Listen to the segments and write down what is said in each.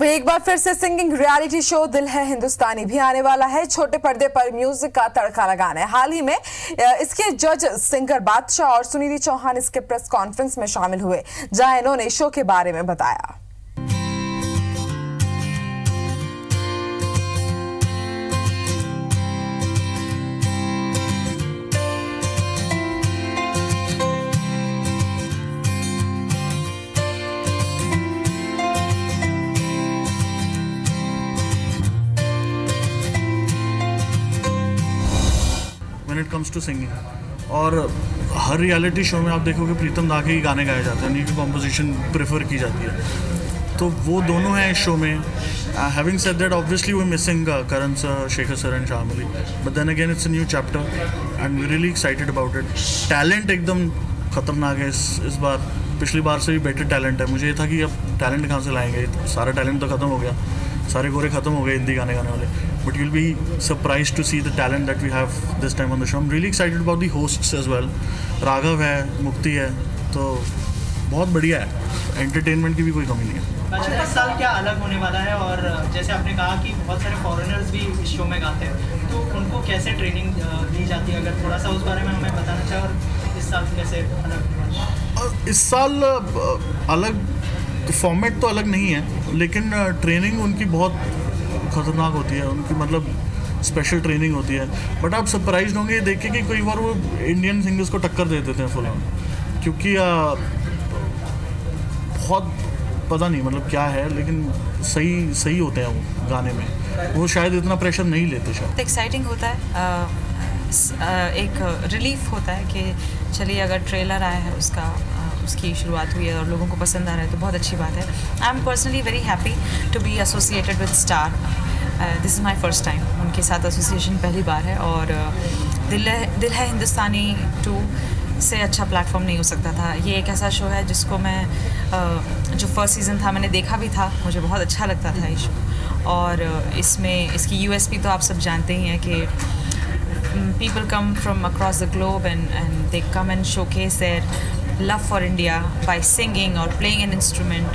वही एक बार फिर से सिंगिंग रियलिटी शो दिल है हिंदुस्तानी भी आने वाला है। छोटे पर्दे पर म्यूज़िक का तड़का लगाना है। हाल ही में इसके जज सिंगर बादशाह और सुनीति चौहान इसके प्रेस कॉन्फ्रेंस में शामिल हुए, जहाँ इन्होंने शो के बारे में बताया। इट कम्स टू सिंगिंग और हर रियलिटी शो में आप देखोगे प्रीतम दा के ही गाने गाए जाते हैं, उन्हीं की कॉम्पोजिशन प्रेफर की जाती है। तो वो दोनों हैं इस शो में। Having said that obviously we missing Karan sir Shekhar sir and Shalmali but then again it's new chapter and we really excited about it talent एकदम खतरनाक है इस इस बार। पिछली बार से भी बेटर टैलेंट है। मुझे ये था कि अब टैलेंट कहाँ से लाएँगे? सारा टैलेंट तो ख़त्म हो गया। सारे गोरे ख़त्म हो गए हिंदी गाने गाने वाले। But you'll be surprised to see the talent that we have this time on the show am really excited about the hosts as well Raghav है मुक्ति है तो बहुत बढ़िया है। एंटरटेनमेंट की भी कोई कमी नहीं है। अच्छा इस साल क्या अलग होने वाला है? और जैसे आपने कहा कि बहुत सारे फॉरेनर्स भी इस शो में गाते हैं। तो उनको कैसे ट्रेनिंग दी जाती है? अगर थोड़ा सा उस बारे में हमें बताना चाहें और इस साल कैसे अलग इस साल अलग फॉर्मेट तो अलग नहीं है। लेकिन ट्रेनिंग उनकी बहुत ख़तरनाक होती है उनकी मतलब स्पेशल ट्रेनिंग होती है। बट आप सरप्राइज़ होंगे देख के कई बार वो इंडियन सिंगर्स को टक्कर दे देते हैं फुल क्योंकि आ, बहुत पता नहीं मतलब क्या है लेकिन सही सही होते हैं वो गाने में। वो शायद इतना प्रेशर नहीं लेते शायद। एक्साइटिंग होता है आ, एक रिलीफ होता है कि चलिए अगर ट्रेलर आया है, उसका उसकी शुरुआत हुई है और लोगों को पसंद आ रहा है तो बहुत अच्छी बात है। I am personally very happy to be associated with Star this is my first time उनके साथ एसोसिएशन पहली बार है और दिल है दिल है हिंदुस्तानी टू से अच्छा प्लेटफॉर्म नहीं हो सकता था। ये एक ऐसा शो है जिसको मैं जो फ़र्स्ट सीज़न था, मैंने देखा भी था। मुझे बहुत अच्छा लगता था ये शो और इसमें, इसकी यूएसपी तो आप सब जानते ही हैं कि people come from across the globe and, and they come and showcase their love for India by singing or playing an instrument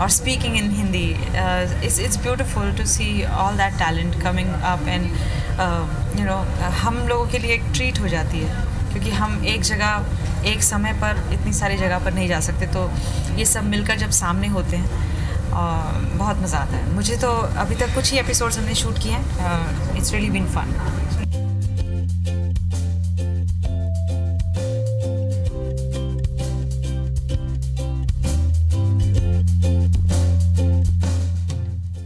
or speaking in Hindi. Uh, it's, it's beautiful to see all that talent coming up and uh, you know हम लोगों के लिए एक treat हो जाती है क्योंकि हम एक जगह एक समय पर इतनी सारी जगह पर नहीं जा सकते तो ये सब मिलकर जब सामने होते हैं uh, बहुत मज़ा आता है मुझे तो अभी तक कुछ ही एपिसोड्स हमने शूट किए हैं इट्स रियली बीन फन